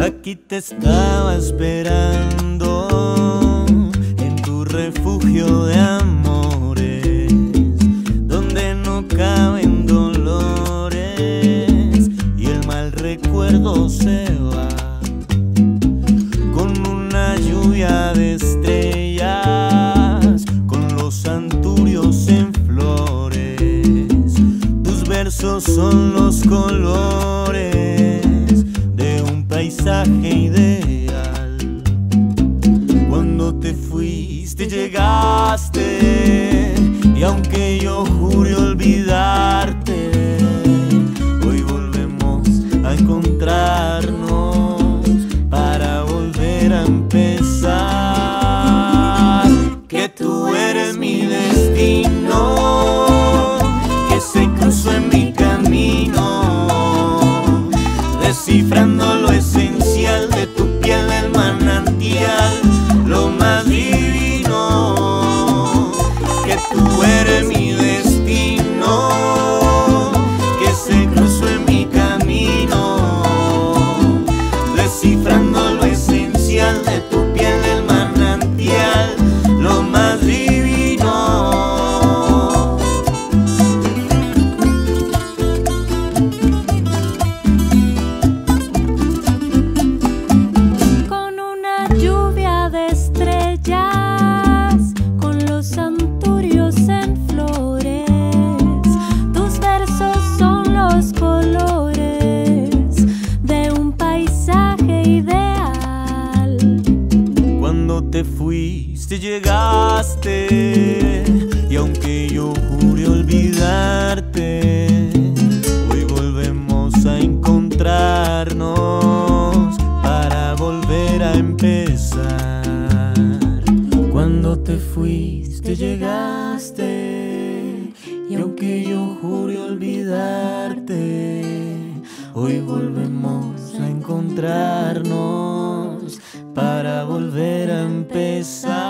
Aquí te estaba esperando en tu refugio de amores, donde no caben dolores y el mal recuerdo se va de estrellas, con los anturios en flores. Tus versos son los colores de un paisaje ideal. Cuando te fuiste llegaste y aunque yo cifran te fuiste llegaste. Y aunque yo jure olvidarte, hoy volvemos a encontrarnos para volver a empezar. Cuando te fuiste llegaste. Y aunque yo jure olvidarte, hoy volvemos a encontrarnos para volver a empezar.